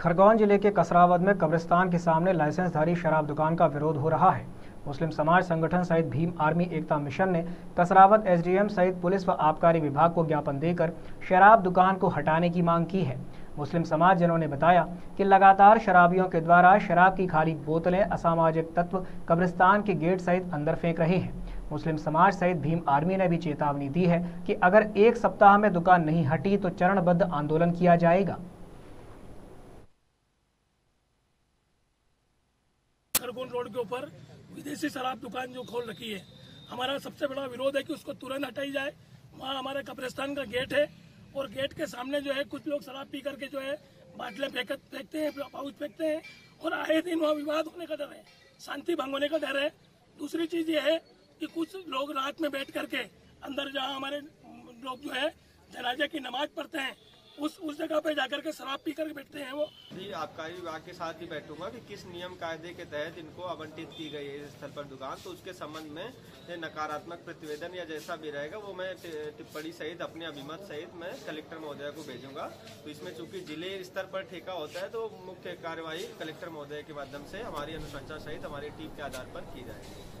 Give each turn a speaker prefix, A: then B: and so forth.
A: खरगोन ज़िले के कसरावद में कब्रिस्तान के सामने लाइसेंसधारी शराब दुकान का विरोध हो रहा है। मुस्लिम समाज संगठन सहित भीम आर्मी एकता मिशन ने कसरावद एसडीएम सहित पुलिस व आबकारी विभाग को ज्ञापन देकर शराब दुकान को हटाने की मांग की है। मुस्लिम समाज जनों ने बताया कि लगातार शराबियों के द्वारा शराब की खाली बोतलें, असामाजिक तत्व कब्रिस्तान के गेट सहित अंदर फेंक रहे हैं। मुस्लिम समाज सहित भीम आर्मी ने भी चेतावनी दी है कि अगर एक सप्ताह में दुकान नहीं हटी तो चरणबद्ध आंदोलन किया जाएगा।
B: खरगोन रोड के ऊपर विदेशी शराब दुकान जो खोल रखी है। हमारा सबसे बड़ा विरोध है कि उसको तुरंत हटाई जाए। वहाँ हमारे कब्रिस्तान का गेट है और गेट के सामने जो है कुछ लोग शराब पी करके जो है बाटले फेंक फेंकते हैं, पाउच फेंकते हैं और आए दिन वहाँ विवाद होने का डर है, शांति भंग होने का डर है। दूसरी चीज़ ये है कि कुछ लोग रात में बैठ करके अंदर जहाँ हमारे लोग जो है जनाजे की नमाज़ पढ़ते हैं उस उस जगह पे जाकर के शराब पी कर बैठते हैं वो।
C: जी आबकारी विभाग के साथ ही बैठूँगा कि किस नियम कायदे के तहत इनको आवंटित की गई है इस स्थल पर दुकान। तो उसके संबंध में नकारात्मक प्रतिवेदन या जैसा भी रहेगा, वो मैं टिप्पणी सहित, अपने अभिमत सहित मैं कलेक्टर महोदय को भेजूँगा। तो इसमें चूँकि ज़िले स्तर पर ठेका होता है तो मुख्य कार्यवाही कलेक्टर महोदय के माध्यम से हमारी अनुशंसा सहित हमारी टीम के आधार पर की जाएगी।